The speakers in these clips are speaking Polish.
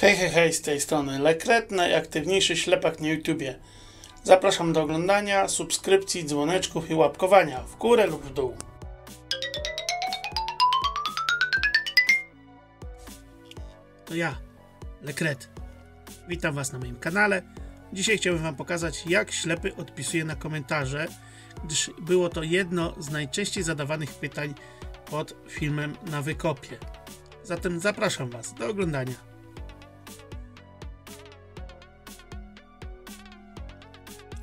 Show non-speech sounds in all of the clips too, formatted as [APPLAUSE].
Hej, hej, hej, z tej strony Lekret, najaktywniejszy ślepak na YouTubie. Zapraszam do oglądania, subskrypcji, dzwoneczków i łapkowania w górę lub w dół. To ja, Lekret. Witam Was na moim kanale. Dzisiaj chciałbym Wam pokazać, jak ślepy odpisuje na komentarze, gdyż było to jedno z najczęściej zadawanych pytań pod filmem na wykopie. Zatem zapraszam Was do oglądania.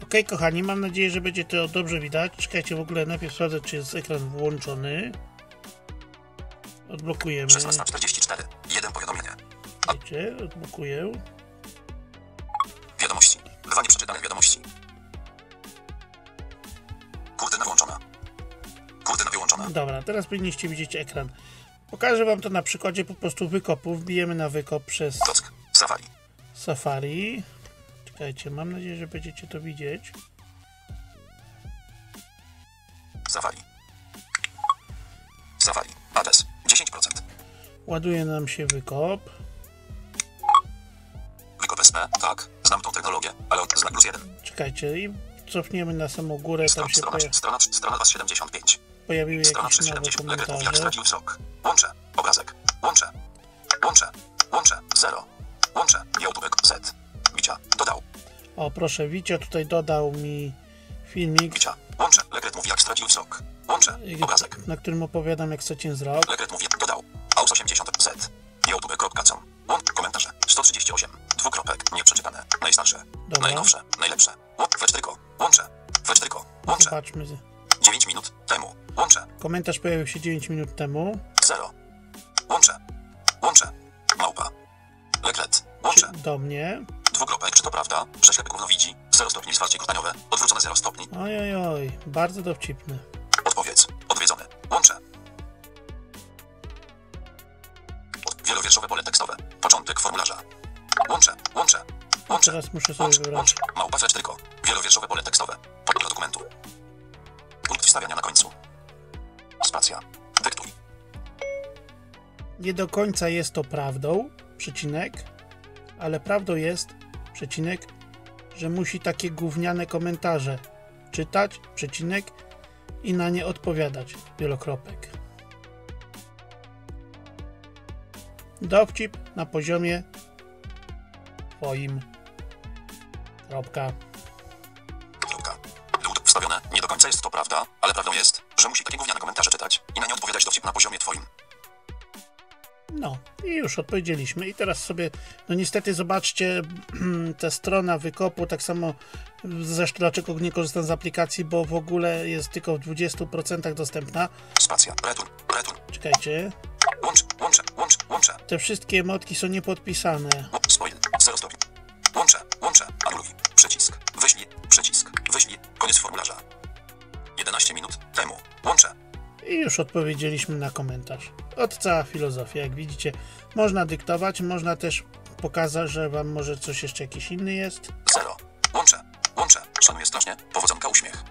Ok, kochani, mam nadzieję, że będzie to dobrze widać. Czekajcie, w ogóle najpierw sprawdzę, czy jest ekran włączony. Odblokujemy. 16.44. Jeden powiadomienie. Czekajcie, odblokuję. Wiadomości. Dwa nieprzeczytane wiadomości. Kurtyna włączona. Kurtyna wyłączona. Dobra, teraz powinniście widzieć ekran. Pokażę Wam to na przykładzie po prostu wykopu. Wbijemy na wykop przez Tock. Safari. Safari. Czekajcie, mam nadzieję, że będziecie to widzieć. Safari. Safari. Adres. 10%. Ładuje nam się wykop. Wykop SP. Tak. Znam tą technologię, ale od znak plus jeden. Czekajcie i cofniemy na samą górę. Tam Strona, się strona, poja strona, strona 275. pojawiły Strona jakieś nowe 370. Legret mówi stracił wzrok. Łączę. O, proszę, Wicio tutaj dodał mi filmik. Łączę. Legret mówi jak stracił wzrok. Łączę. Obrazek. na którym opowiadam, jak chcecie wzrok. Legret mówi, dodał. Aus 80 Z. YouTube.com. Łącz komentarze. 138. Dwukropek. Nieprzeczytane. Najstarsze. Dobra. Najnowsze. Najlepsze. Łącz. Wecztryko. Łączę. Wecztryko. Łączę. Zobaczmy. 9 minut temu. Łączę. Komentarz pojawił się 9 minut temu. 0. Łączę. Łączę. Małpa. Legret. Łączę. Do mnie. To prawda, że ślepy gówno widzi? 0 stopni zwarcie kotaniowe. Odwrócone 0 stopni. Oj, oj, oj. Bardzo dowcipny. Odpowiedz. Odwiedzony. Łączę. Wielowierszowe pole tekstowe. Początek formularza. Łączę. Łączę. Łączę. Teraz muszę sobie Łącz, wybrać. łącz, małpa tylko. Wielowierszowe pole tekstowe. Podmiot dokumentu. Punkt wstawiania na końcu. Spacja. Dyktuj. Nie do końca jest to prawdą, przecinek, ale prawdą jest, przecinek, że musi takie gówniane komentarze czytać, przecinek, i na nie odpowiadać, wielokropek. Dowcip na poziomie twoim. Kropka. Kropka. Lud wstawione. Nie do końca jest to prawda, ale prawdą jest, że musi takie gówniane komentarze czytać i na nie odpowiadać dowcip na poziomie twoim. No i już odpowiedzieliśmy. I teraz sobie, no niestety zobaczcie, [CLEARS THROAT] ta strona wykopu, tak samo zresztą dlaczego nie korzystam z aplikacji, bo w ogóle jest tylko w 20% dostępna. Spacja. Return. Return. Czekajcie, Łącz. Łączę. Łącz. Łączę. te wszystkie emotki są niepodpisane. I już odpowiedzieliśmy na komentarz. Od cała filozofia, jak widzicie, można dyktować, można też pokazać, że wam może coś jeszcze jakiś inny jest. 0. Łączę. Łączę. Szanuję strasznie. Powodzonka uśmiech.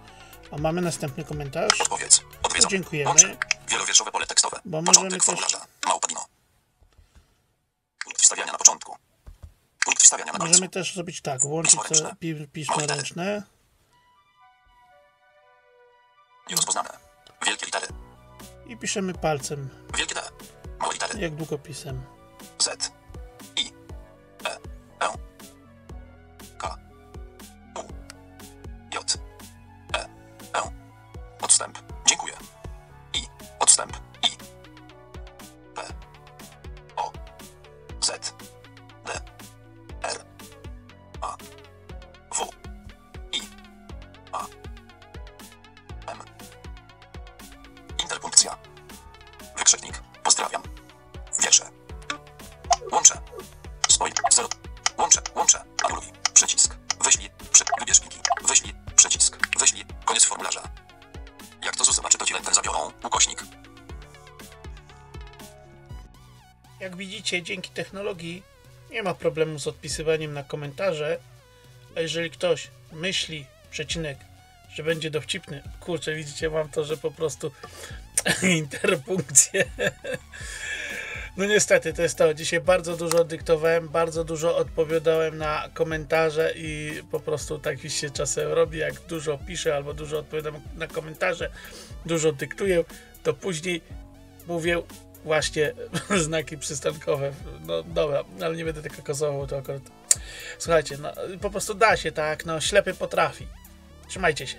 A mamy następny komentarz. Odpowiedz. Odwiedzony. Dziękujemy. Łączę. Wielowierszowe pole tekstowe. Bo możemy Początek też- formularza. Małpadino. Punkt wstawiania na początku. Punkt wstawiania na końcu. Możemy też zrobić tak, włączyć Pismo to ręczne. pi- pismo ręczne. Piszemy palcem, Wielkie D. Małe litery. jak długopisem. Z. Pozdrawiam. Wiersze. Łączę. Spoil. Zero. Łączę. Łączę. Anuluj. Przycisk. Wyślij. Przy... Wybierz pliki. Wyślij. Przycisk. Wyślij. Koniec formularza. Jak to zobaczy, to ci rękę zabiorą. Ukośnik. Jak widzicie, dzięki technologii nie ma problemu z odpisywaniem na komentarze, a jeżeli ktoś myśli, przecinek, że będzie dowcipny, kurczę, widzicie, mam to, że po prostu [LAUGHS] interpunkcję. [LAUGHS] No niestety, to jest to. Dzisiaj bardzo dużo dyktowałem, bardzo dużo odpowiadałem na komentarze i po prostu tak się czasem robi, jak dużo piszę albo dużo odpowiadam na komentarze, dużo dyktuję, to później mówię właśnie [LAUGHS] znaki przystankowe. No dobra, ale nie będę tego kazował, to akurat... Słuchajcie, no po prostu da się tak, no ślepy potrafi. Trzymajcie się.